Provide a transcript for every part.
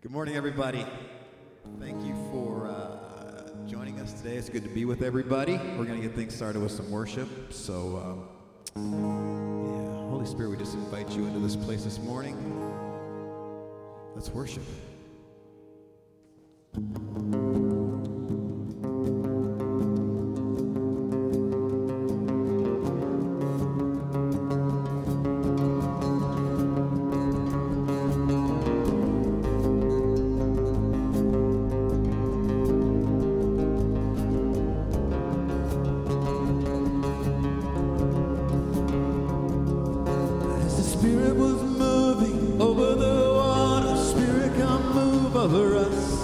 Good morning, everybody. Thank you for uh, joining us today. It's good to be with everybody. We're going to get things started with some worship. So, um, yeah, Holy Spirit, we just invite you into this place this morning. Let's worship. cover us.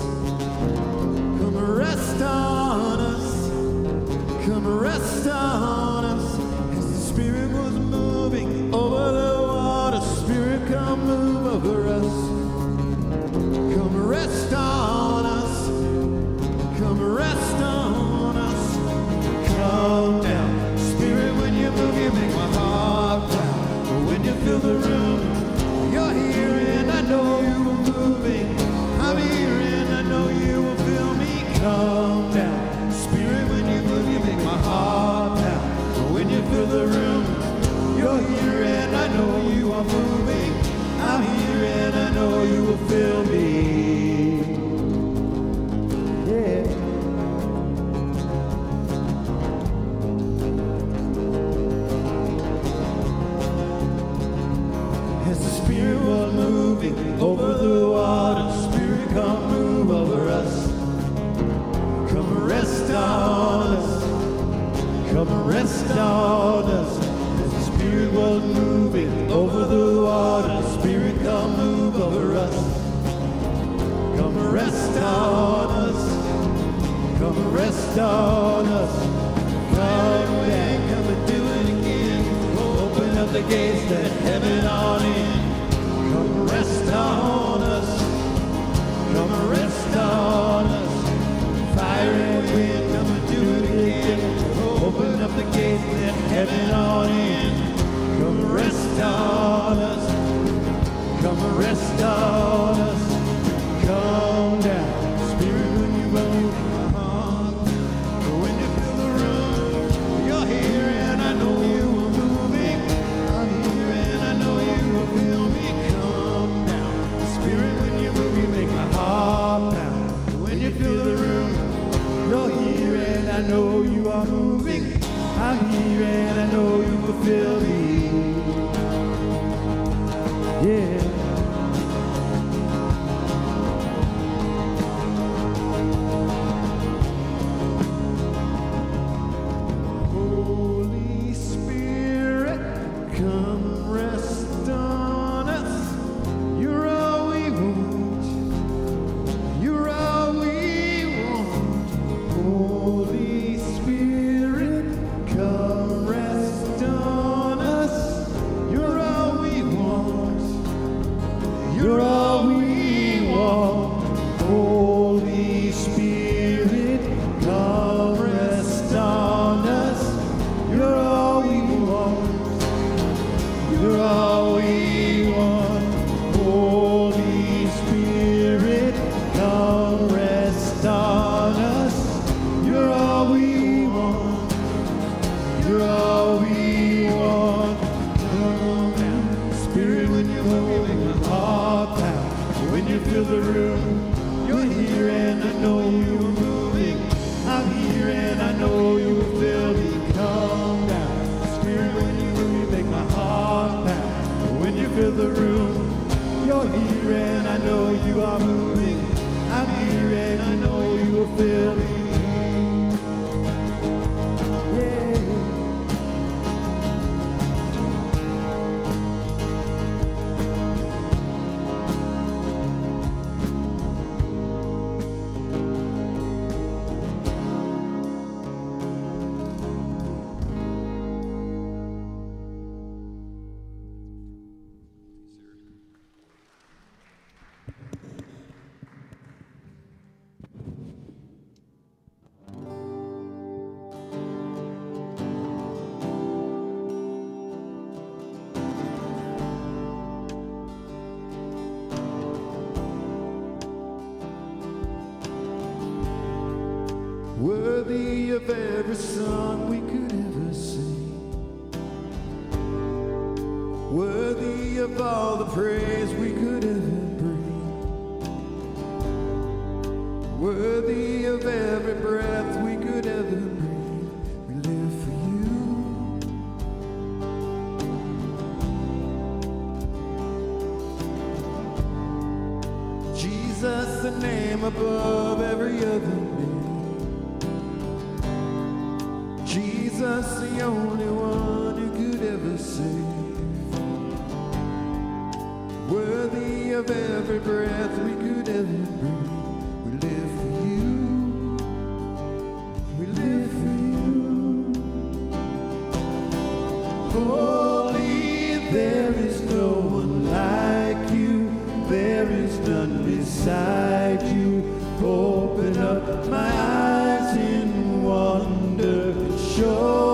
Come rest on us. Come rest on us. Oh. on us. Come rest on us. Come back, come and do it again. Open up the gates, let heaven on in. Come rest on us. Come rest on us. Fire and wind, come and do it again. Open up the gates, let heaven on in. Come rest on us. Come rest on us. Come down. here and I know you are moving. I'm here and I know you will fill me. there is none beside you. Open up my eyes in wonder. Show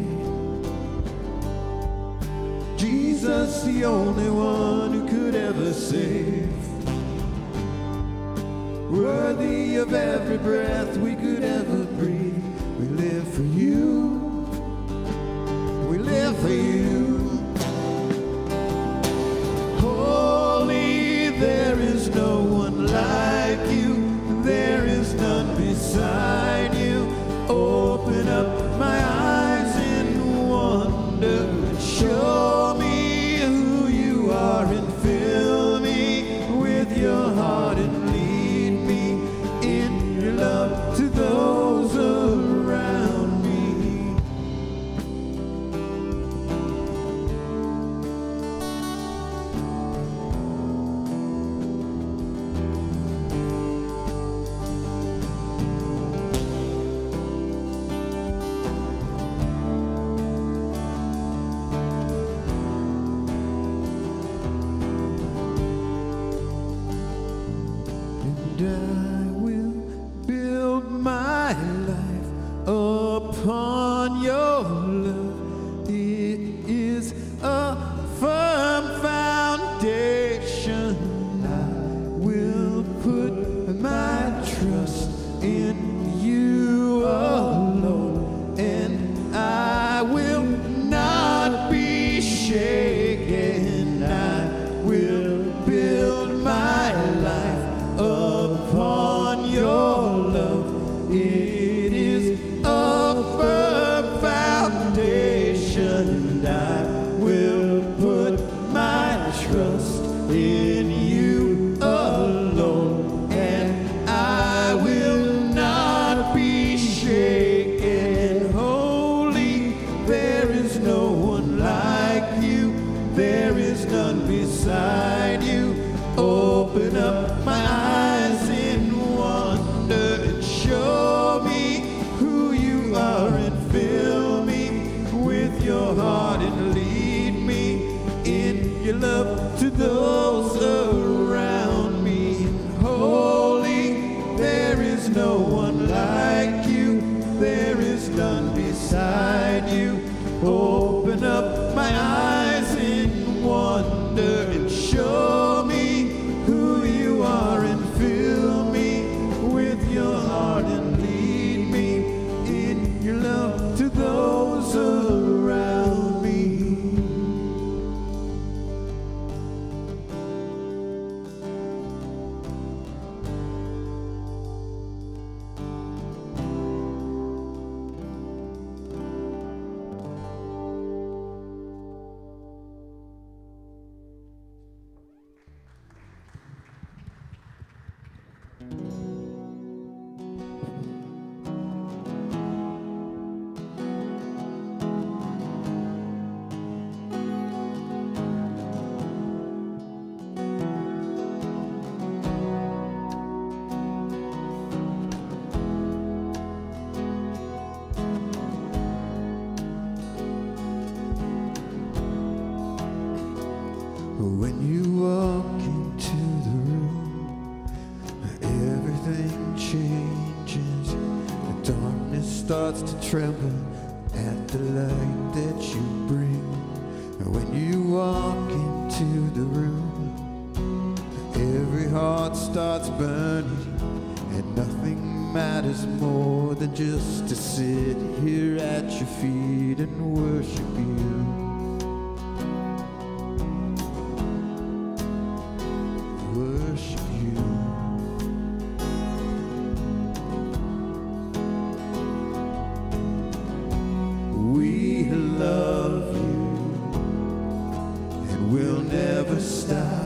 Jesus, the only one who could ever save. Worthy of every breath we could ever breathe. We live for you. We live for you. beside you. Open up stop.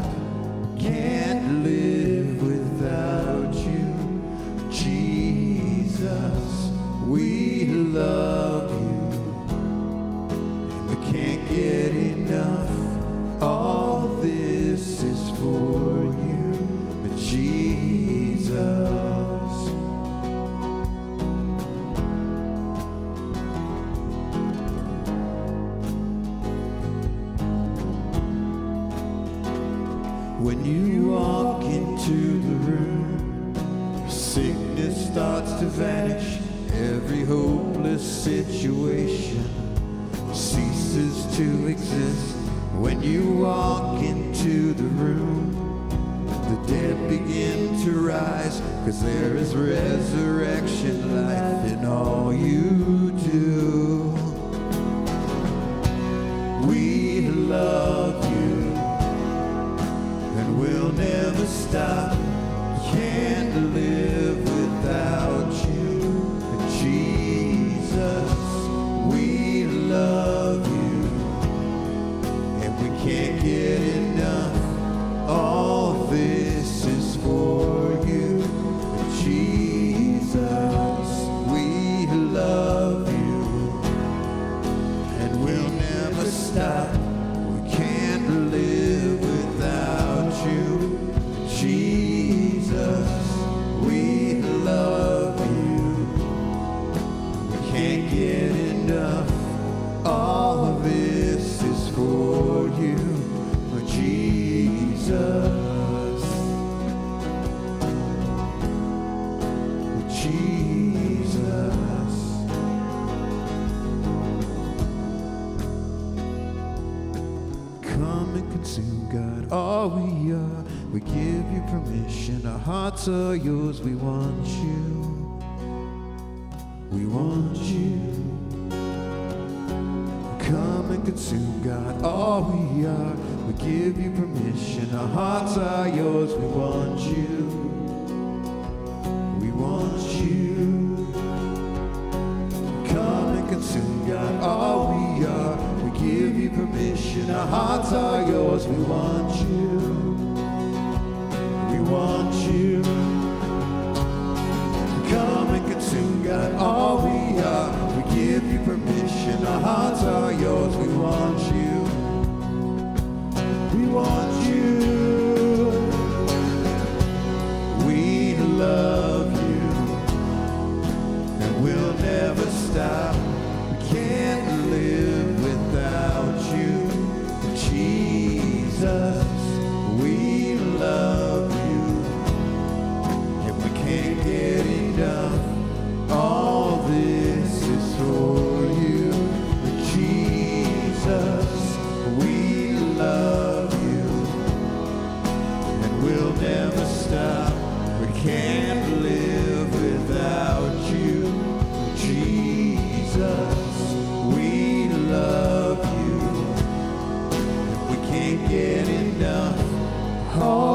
us are yours. We want you. We want you. Come and consume, God, all we are. We give you permission. Our hearts are yours. We want you. We want you. Come and consume, God, all we are. We give you permission. Our hearts are yours. We want enough. Oh.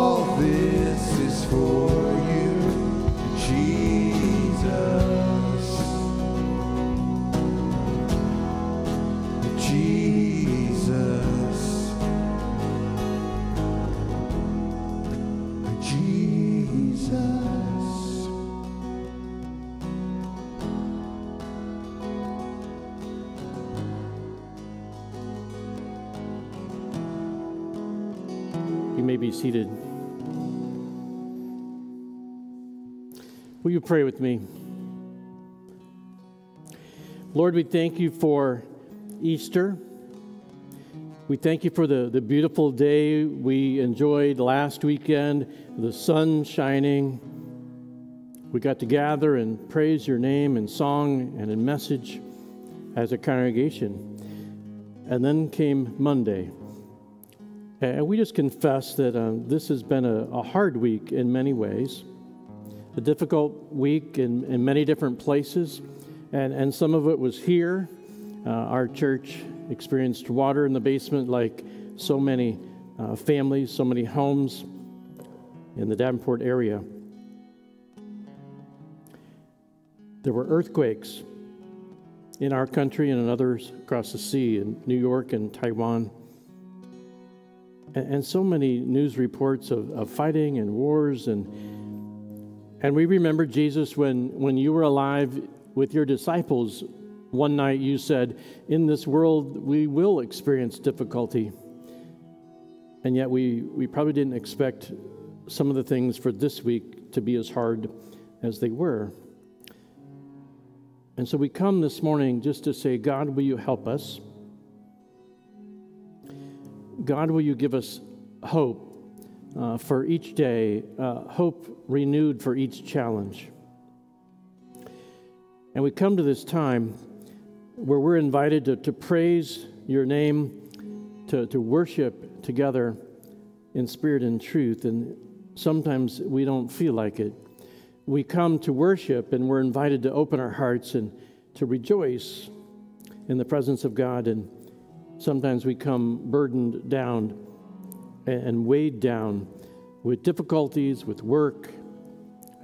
seated. Will you pray with me? Lord, we thank you for Easter. We thank you for the, the beautiful day we enjoyed last weekend, the sun shining. We got to gather and praise your name in song and in message as a congregation. And then came Monday and we just confess that um, this has been a, a, hard week in many ways, a difficult week in, in many different places. And, and some of it was here. Uh, our church experienced water in the basement like so many uh, families, so many homes in the Davenport area. There were earthquakes in our country and in others across the sea, in New York and Taiwan. And, and so many news reports of, of fighting and wars. And, and we remember, Jesus, when, when you were alive with your disciples, one night you said, In this world we will experience difficulty. And yet we, we probably didn't expect some of the things for this week to be as hard as they were. And so we come this morning just to say, God, will you help us? God, will you give us hope uh, for each day, uh, hope renewed for each challenge? And we come to this time where we're invited to, to praise your name, to, to worship together in spirit and truth. And sometimes we don't feel like it. We come to worship and we're invited to open our hearts and to rejoice in the presence of God. And sometimes we come burdened down and weighed down with difficulties, with work,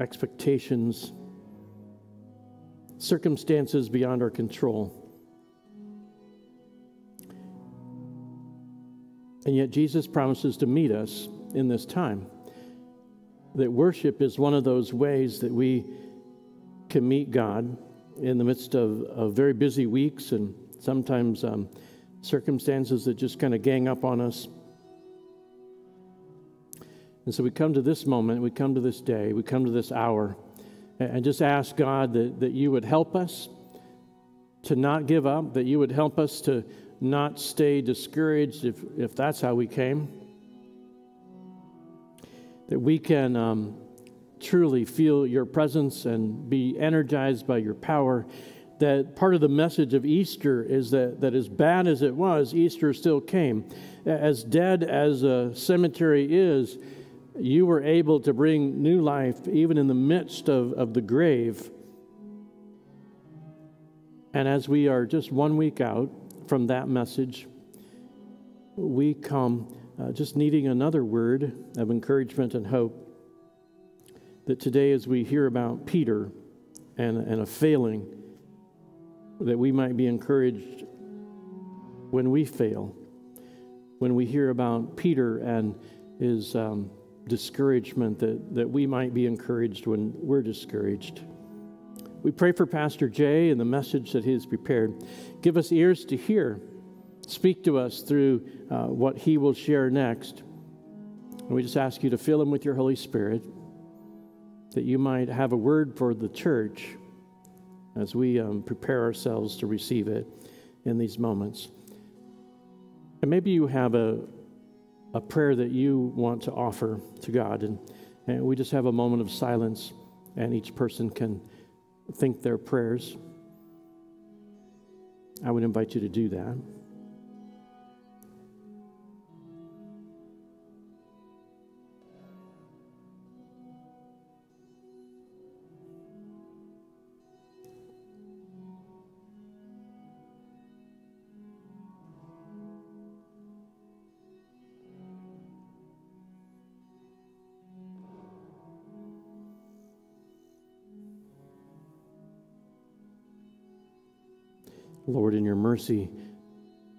expectations, circumstances beyond our control. And yet, Jesus promises to meet us in this time. That worship is one of those ways that we can meet God in the midst of, of very busy weeks and sometimes um, circumstances that just kind of gang up on us. And so we come to this moment, we come to this day, we come to this hour, and just ask God that, that you would help us to not give up, that you would help us to not stay discouraged if, if that's how we came. That we can um, truly feel your presence and be energized by your power. That part of the message of Easter is that, that as bad as it was, Easter still came. As dead as a cemetery is, you were able to bring new life even in the midst of, of the grave. And as we are just one week out, from that message, we come uh, just needing another word of encouragement and hope. That today, as we hear about Peter and, and a failing, that we might be encouraged when we fail. When we hear about Peter and his um, discouragement, that, that we might be encouraged when we're discouraged. We pray for Pastor Jay and the message that he has prepared. Give us ears to hear. Speak to us through uh, what he will share next. And we just ask you to fill him with your Holy Spirit, that you might have a word for the church as we um, prepare ourselves to receive it in these moments. And maybe you have a, a prayer that you want to offer to God, and, and we just have a moment of silence, and each person can think their prayers, I would invite you to do that. Lord, in your mercy,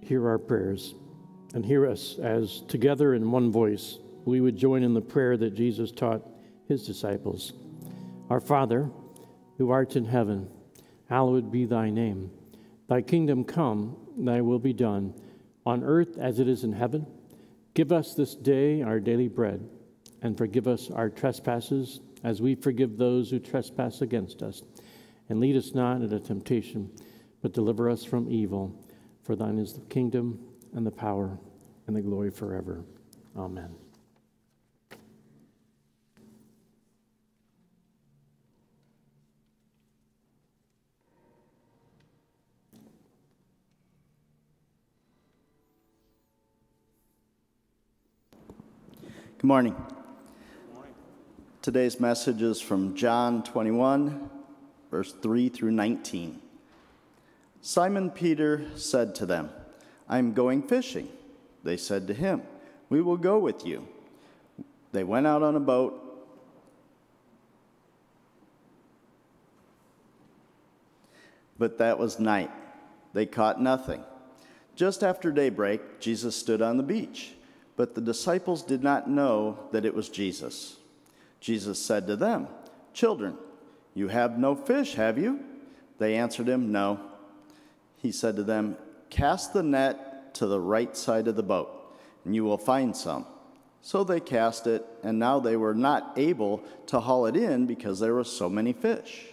hear our prayers and hear us as together in one voice we would join in the prayer that Jesus taught his disciples. Our Father, who art in heaven, hallowed be thy name. Thy kingdom come, thy will be done, on earth as it is in heaven. Give us this day our daily bread, and forgive us our trespasses as we forgive those who trespass against us. And lead us not into temptation but deliver us from evil. For thine is the kingdom and the power and the glory forever. Amen. Good morning. Today's message is from John 21, verse 3 through 19. Simon Peter said to them, I am going fishing. They said to him, We will go with you. They went out on a boat. But that was night. They caught nothing. Just after daybreak, Jesus stood on the beach. But the disciples did not know that it was Jesus. Jesus said to them, Children, you have no fish, have you? They answered him, No. He said to them, Cast the net to the right side of the boat, and you will find some. So they cast it, and now they were not able to haul it in because there were so many fish.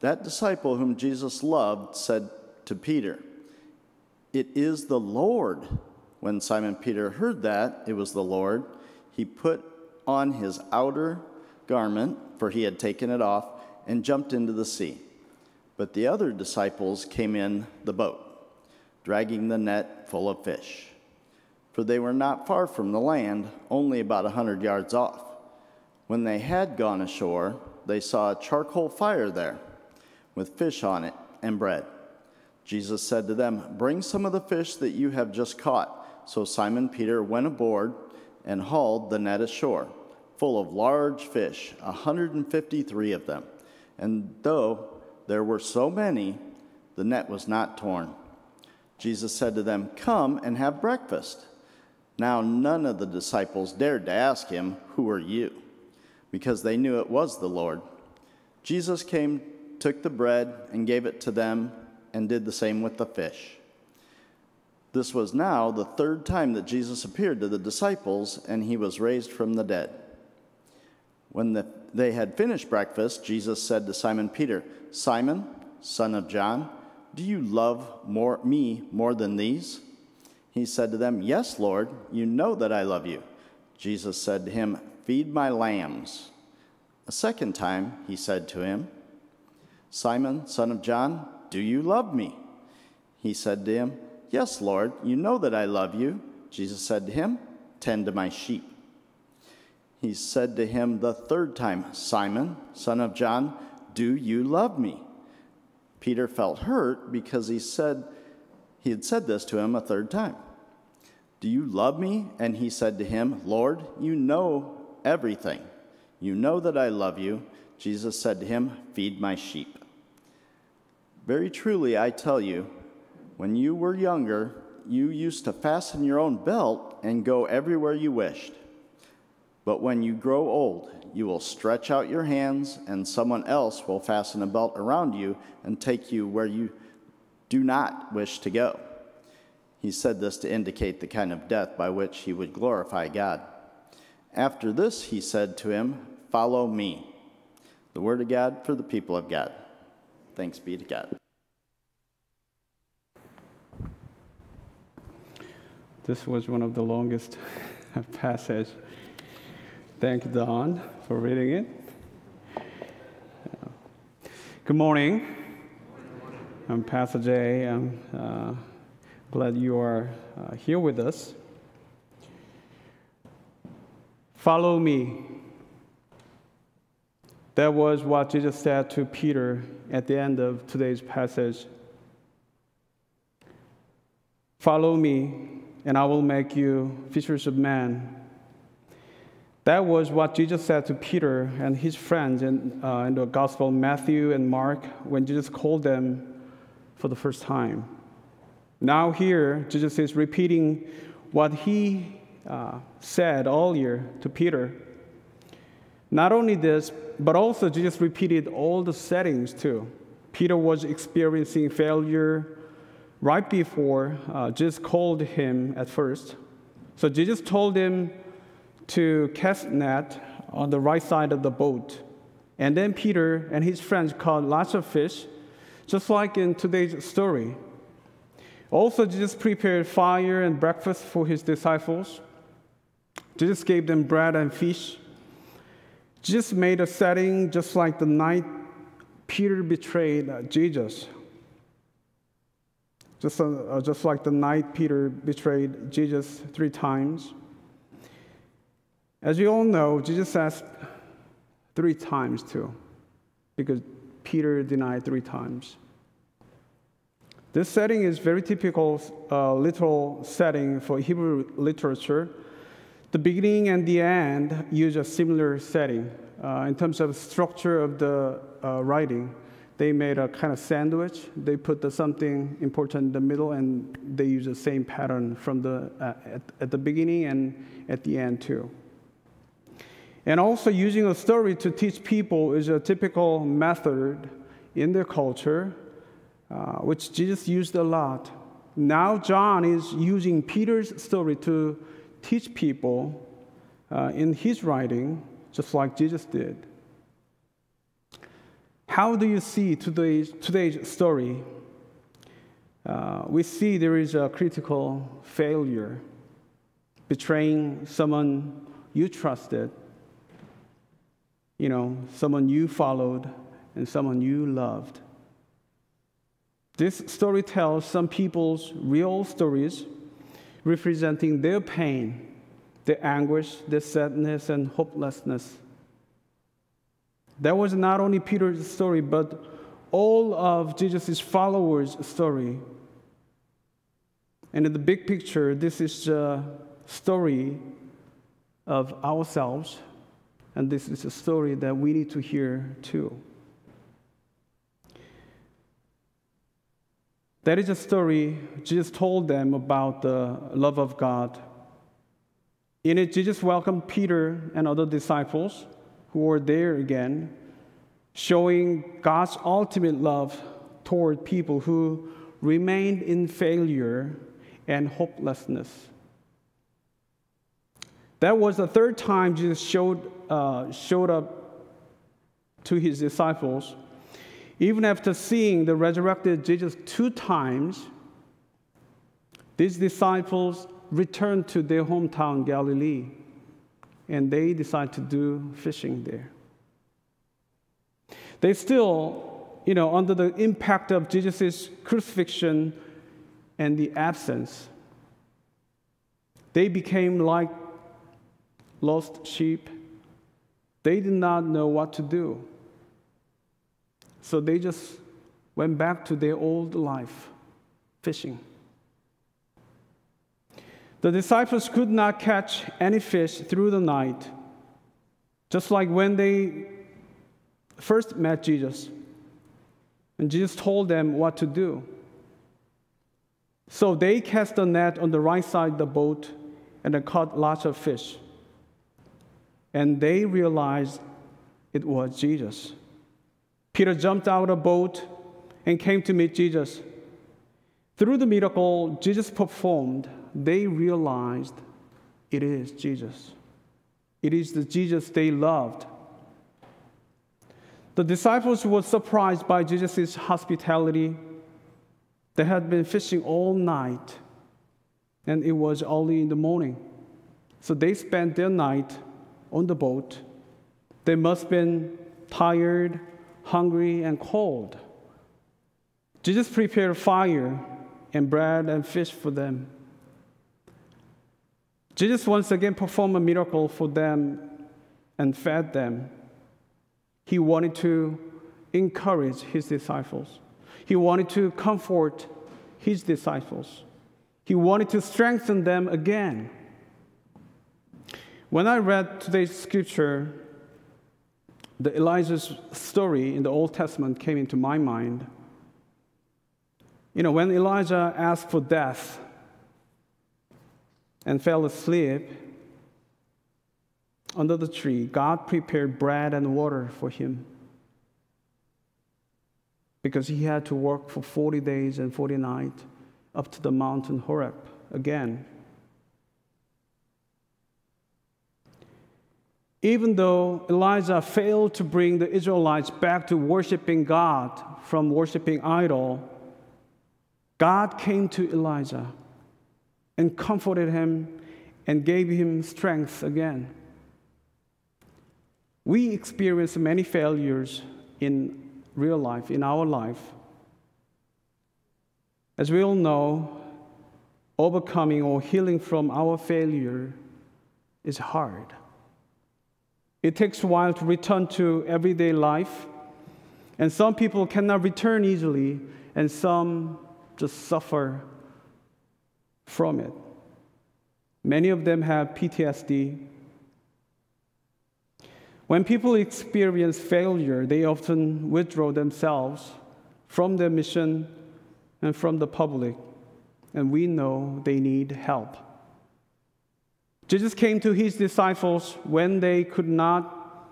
That disciple whom Jesus loved said to Peter, It is the Lord. When Simon Peter heard that it was the Lord, he put on his outer garment, for he had taken it off, and jumped into the sea. But the other disciples came in the boat, dragging the net full of fish. For they were not far from the land, only about a hundred yards off. When they had gone ashore, they saw a charcoal fire there, with fish on it and bread. Jesus said to them, Bring some of the fish that you have just caught. So Simon Peter went aboard and hauled the net ashore, full of large fish, a 153 of them. And though there were so many, the net was not torn. Jesus said to them, Come and have breakfast. Now none of the disciples dared to ask him, Who are you? because they knew it was the Lord. Jesus came, took the bread, and gave it to them, and did the same with the fish. This was now the third time that Jesus appeared to the disciples, and he was raised from the dead. When the, they had finished breakfast, Jesus said to Simon Peter, Simon, son of John, do you love more, me more than these? He said to them, Yes, Lord, you know that I love you. Jesus said to him, Feed my lambs. A second time he said to him, Simon, son of John, do you love me? He said to him, Yes, Lord, you know that I love you. Jesus said to him, Tend to my sheep. He said to him the third time, Simon, son of John, do you love me? Peter felt hurt because he said he had said this to him a third time. Do you love me? And he said to him, Lord, you know everything. You know that I love you. Jesus said to him, Feed my sheep. Very truly, I tell you, when you were younger, you used to fasten your own belt and go everywhere you wished. But when you grow old, you will stretch out your hands, and someone else will fasten a belt around you and take you where you do not wish to go. He said this to indicate the kind of death by which he would glorify God. After this, he said to him, Follow me. The word of God for the people of God. Thanks be to God. This was one of the longest passage. Thank you, Don for reading it. Good morning. I'm Pastor Jay. I'm uh, glad you are uh, here with us. Follow me. That was what Jesus said to Peter at the end of today's passage. Follow me, and I will make you fishers of men. That was what Jesus said to Peter and his friends in, uh, in the Gospel Matthew and Mark when Jesus called them for the first time. Now, here, Jesus is repeating what he uh, said earlier to Peter. Not only this, but also Jesus repeated all the settings too. Peter was experiencing failure, right before uh, Jesus called him at first. So Jesus told him to cast net on the right side of the boat. And then Peter and his friends caught lots of fish, just like in today's story. Also, Jesus prepared fire and breakfast for his disciples. Jesus gave them bread and fish. Jesus made a setting just like the night Peter betrayed uh, Jesus. Just, uh, just like the night Peter betrayed Jesus three times. As you all know, Jesus asked three times too, because Peter denied three times. This setting is very typical uh, literal setting for Hebrew literature. The beginning and the end use a similar setting. Uh, in terms of structure of the uh, writing, they made a kind of sandwich. They put the something important in the middle, and they use the same pattern from the uh, at, at the beginning and at the end too. And also, using a story to teach people is a typical method in their culture, uh, which Jesus used a lot. Now, John is using Peter's story to teach people uh, in his writing, just like Jesus did. How do you see today's, today's story? Uh, we see there is a critical failure, betraying someone you trusted you know, someone you followed and someone you loved. This story tells some people's real stories, representing their pain, their anguish, their sadness, and hopelessness. That was not only Peter's story, but all of Jesus' followers' story. And in the big picture, this is a story of ourselves and this is a story that we need to hear too. That is a story Jesus told them about the love of God. In it, Jesus welcomed Peter and other disciples who were there again, showing God's ultimate love toward people who remained in failure and hopelessness. That was the third time Jesus showed uh, showed up to his disciples, even after seeing the resurrected Jesus two times, these disciples returned to their hometown, Galilee, and they decided to do fishing there. They still, you know, under the impact of Jesus' crucifixion and the absence, they became like lost sheep they did not know what to do. So they just went back to their old life, fishing. The disciples could not catch any fish through the night, just like when they first met Jesus. And Jesus told them what to do. So they cast the net on the right side of the boat and they caught lots of fish and they realized it was Jesus. Peter jumped out of the boat and came to meet Jesus. Through the miracle Jesus performed, they realized it is Jesus. It is the Jesus they loved. The disciples were surprised by Jesus' hospitality. They had been fishing all night, and it was early in the morning. So they spent their night on the boat. They must have been tired, hungry, and cold. Jesus prepared fire and bread and fish for them. Jesus once again performed a miracle for them and fed them. He wanted to encourage his disciples. He wanted to comfort his disciples. He wanted to strengthen them again. When I read today's scripture, the Elijah's story in the Old Testament came into my mind. You know, when Elijah asked for death and fell asleep under the tree, God prepared bread and water for him because he had to work for 40 days and 40 nights up to the mountain Horeb again. Even though Elijah failed to bring the Israelites back to worshiping God from worshiping idol, God came to Elijah and comforted him and gave him strength again. We experience many failures in real life, in our life. As we all know, overcoming or healing from our failure is hard. It takes a while to return to everyday life, and some people cannot return easily, and some just suffer from it. Many of them have PTSD. When people experience failure, they often withdraw themselves from their mission and from the public, and we know they need help. Jesus came to his disciples when they could not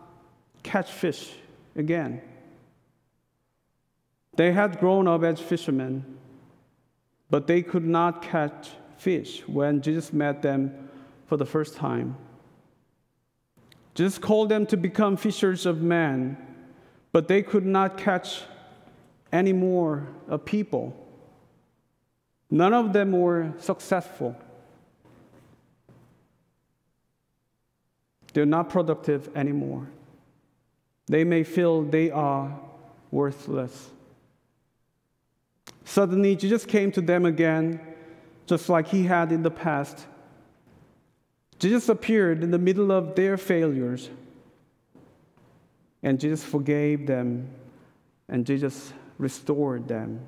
catch fish again. They had grown up as fishermen, but they could not catch fish when Jesus met them for the first time. Jesus called them to become fishers of men, but they could not catch any more of people. None of them were successful. They're not productive anymore. They may feel they are worthless. Suddenly, Jesus came to them again, just like he had in the past. Jesus appeared in the middle of their failures, and Jesus forgave them, and Jesus restored them,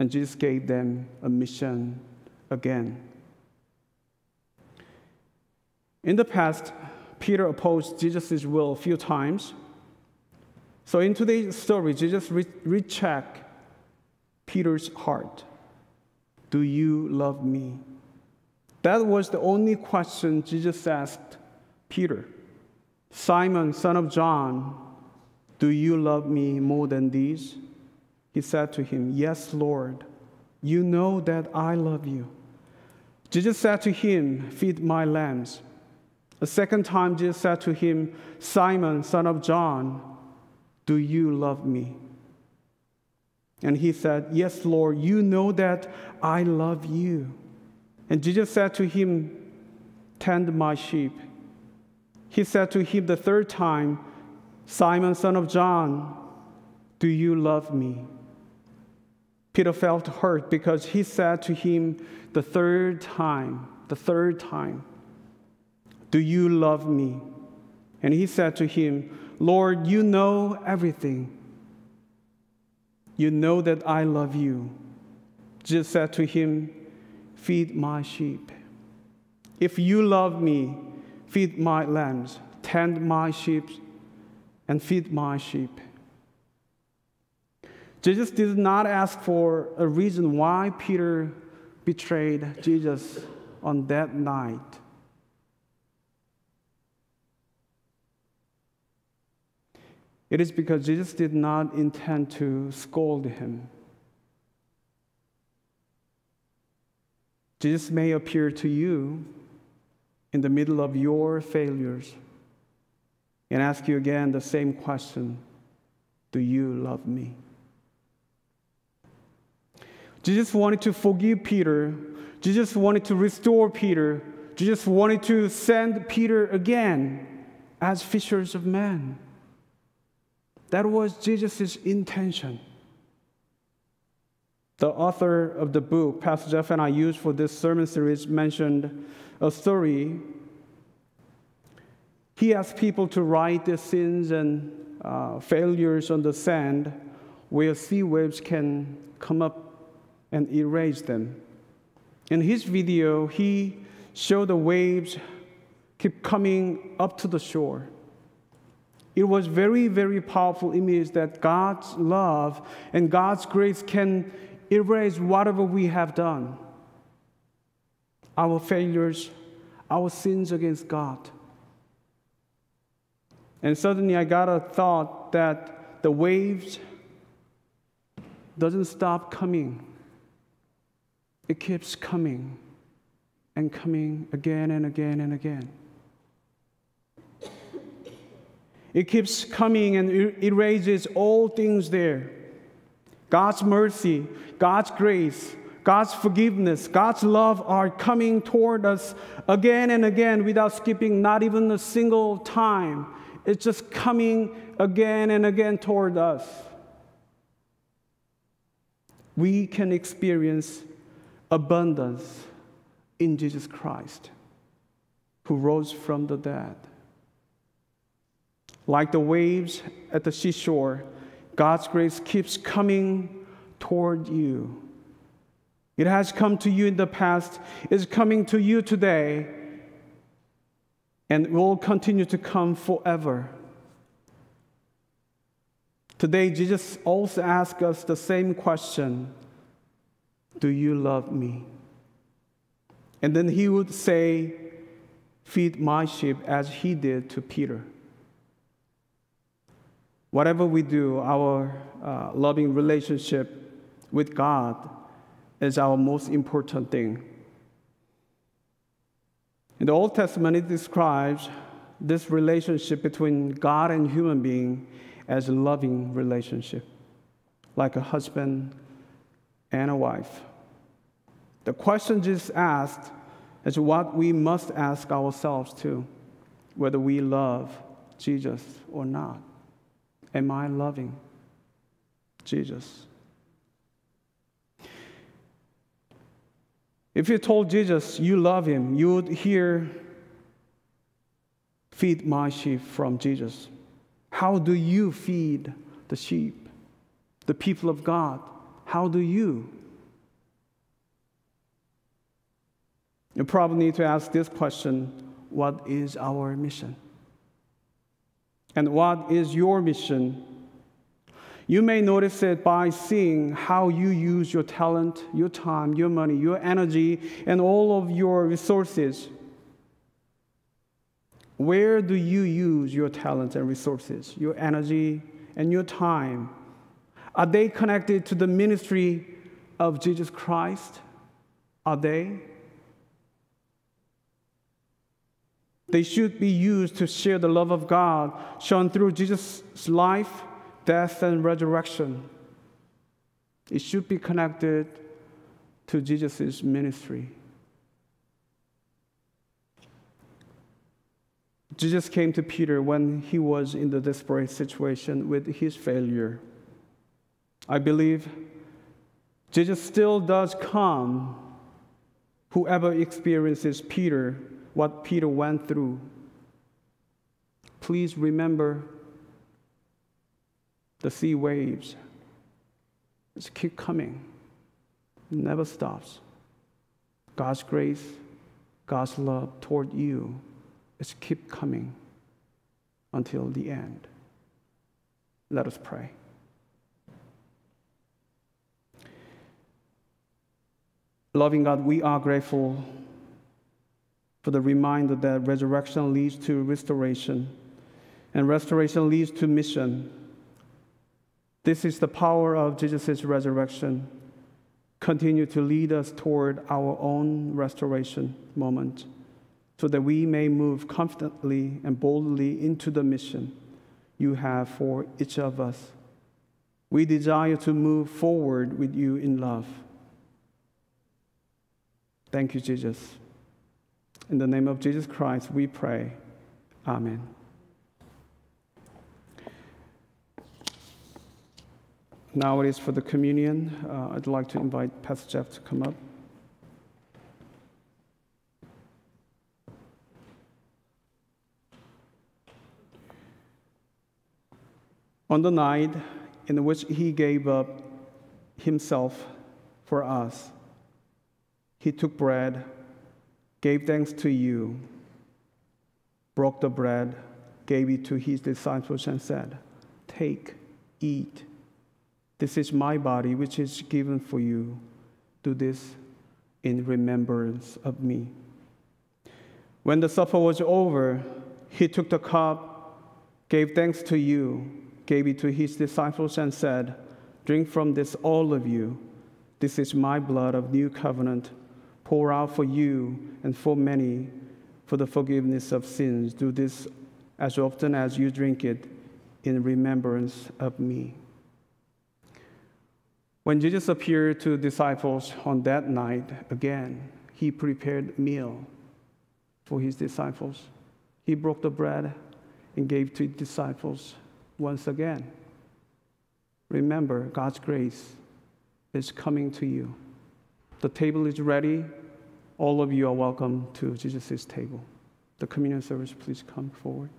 and Jesus gave them a mission again. In the past, Peter opposed Jesus' will a few times. So in today's story, Jesus re- recheck Peter's heart. Do you love me? That was the only question Jesus asked Peter. Simon, son of John, do you love me more than these? He said to him, Yes, Lord. You know that I love you. Jesus said to him, Feed my lambs. A second time, Jesus said to him, Simon, son of John, do you love me? And he said, Yes, Lord, you know that I love you. And Jesus said to him, Tend my sheep. He said to him the third time, Simon, son of John, do you love me? Peter felt hurt because he said to him the third time, the third time, do you love me? And he said to him, Lord, you know everything. You know that I love you. Jesus said to him, Feed my sheep. If you love me, feed my lambs, tend my sheep, and feed my sheep. Jesus did not ask for a reason why Peter betrayed Jesus on that night. It is because Jesus did not intend to scold him. Jesus may appear to you in the middle of your failures and ask you again the same question Do you love me? Jesus wanted to forgive Peter. Jesus wanted to restore Peter. Jesus wanted to send Peter again as fishers of men. That was Jesus' intention. The author of the book, Pastor Jeff and I used for this sermon series, mentioned a story. He asked people to write their sins and uh, failures on the sand where sea waves can come up and erase them. In his video, he showed the waves keep coming up to the shore. It was very, very powerful image that God's love and God's grace can erase whatever we have done. Our failures, our sins against God. And suddenly I got a thought that the waves doesn't stop coming. It keeps coming and coming again and again and again. It keeps coming and it erases all things there. God's mercy, God's grace, God's forgiveness, God's love are coming toward us again and again without skipping not even a single time. It's just coming again and again toward us. We can experience abundance in Jesus Christ, who rose from the dead. Like the waves at the seashore, God's grace keeps coming toward you. It has come to you in the past, it's coming to you today, and will continue to come forever. Today, Jesus also asks us the same question Do you love me? And then he would say, Feed my sheep as he did to Peter. Whatever we do, our uh, loving relationship with God is our most important thing. In the Old Testament, it describes this relationship between God and human being as a loving relationship, like a husband and a wife. The question just asked is what we must ask ourselves too whether we love Jesus or not. Am I loving Jesus? If you told Jesus you love him, you would hear, Feed my sheep from Jesus. How do you feed the sheep, the people of God? How do you? You probably need to ask this question What is our mission? And what is your mission? You may notice it by seeing how you use your talent, your time, your money, your energy, and all of your resources. Where do you use your talents and resources, your energy and your time? Are they connected to the ministry of Jesus Christ? Are they? They should be used to share the love of God shown through Jesus' life, death, and resurrection. It should be connected to Jesus' ministry. Jesus came to Peter when he was in the desperate situation with his failure. I believe Jesus still does come. Whoever experiences Peter what Peter went through. Please remember the sea waves. Just keep coming, it never stops. God's grace, God's love toward you is keep coming until the end. Let us pray. Loving God, we are grateful for the reminder that resurrection leads to restoration, and restoration leads to mission. This is the power of Jesus' resurrection. Continue to lead us toward our own restoration moment so that we may move confidently and boldly into the mission you have for each of us. We desire to move forward with you in love. Thank you, Jesus. In the name of Jesus Christ, we pray. Amen. Now it is for the communion. Uh, I'd like to invite Pastor Jeff to come up. On the night in which he gave up himself for us, he took bread gave thanks to you, broke the bread, gave it to his disciples, and said, Take, eat. This is my body, which is given for you. Do this in remembrance of me. When the supper was over, he took the cup, gave thanks to you, gave it to his disciples, and said, Drink from this, all of you. This is my blood of new covenant pour out for you and for many for the forgiveness of sins. Do this as often as you drink it in remembrance of me. When Jesus appeared to the disciples on that night again, he prepared meal for his disciples. He broke the bread and gave to his disciples once again. Remember, God's grace is coming to you. The table is ready. All of you are welcome to Jesus' table. The communion service, please come forward.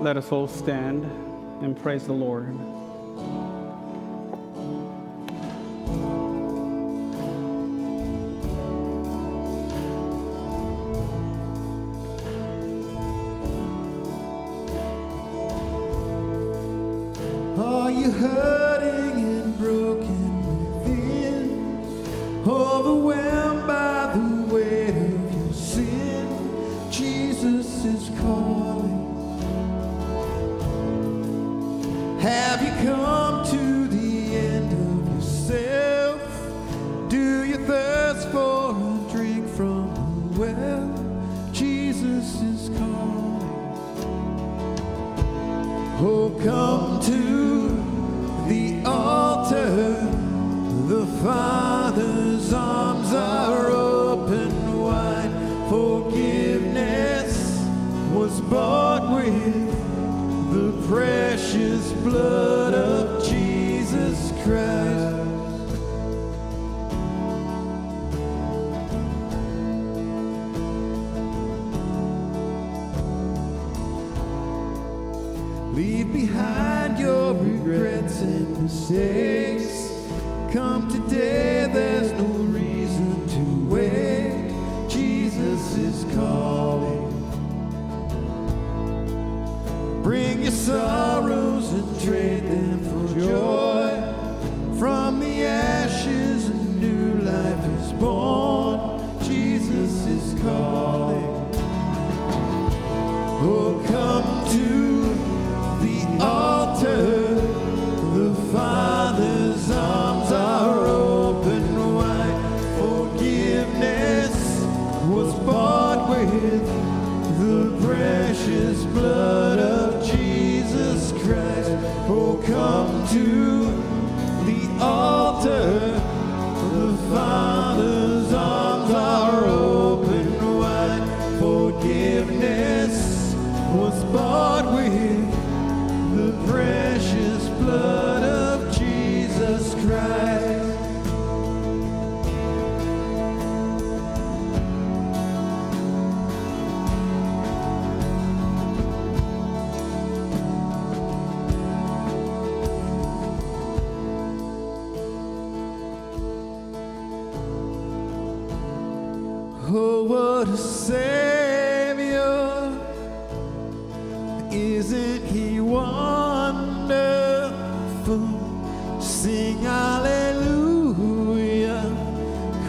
Let us all stand and praise the Lord. The Father's arms are open wide. Forgiveness was bought with the precious blood of Jesus Christ. Leave behind your regrets and mistakes. Come today, there's no reason to wait. Jesus is calling. Bring your sorrows and trade them blood of Jesus Christ. Oh, come to the altar. Oh, what a Savior! Isn't He wonderful? Sing Hallelujah!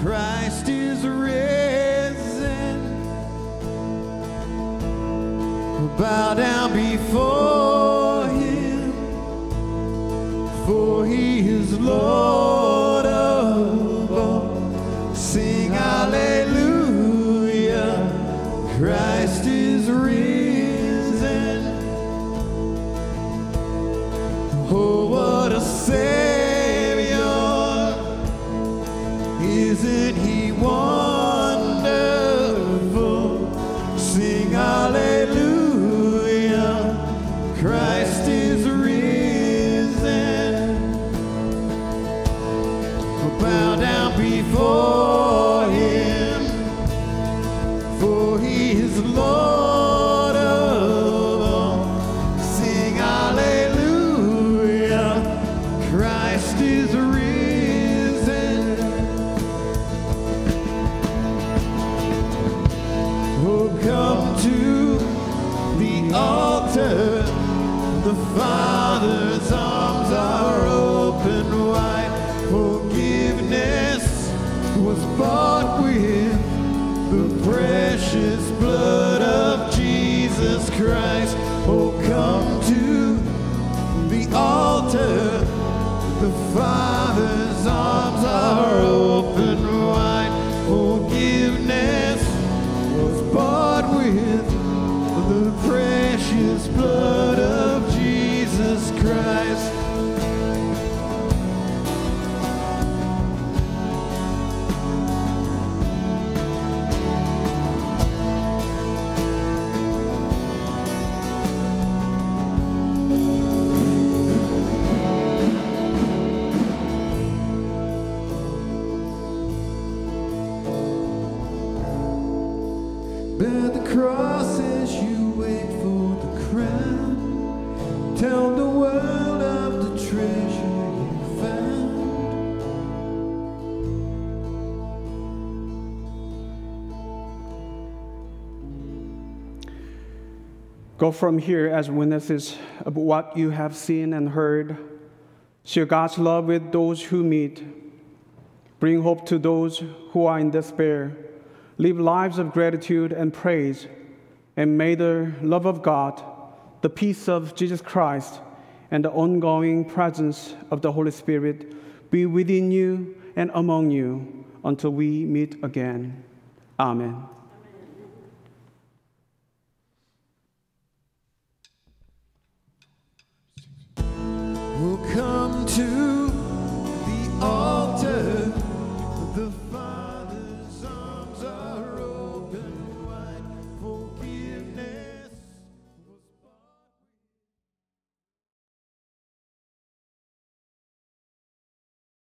Christ is risen. Bow down From here as witnesses of what you have seen and heard. Share God's love with those who meet. Bring hope to those who are in despair. Live lives of gratitude and praise. And may the love of God, the peace of Jesus Christ, and the ongoing presence of the Holy Spirit be within you and among you until we meet again. Amen. to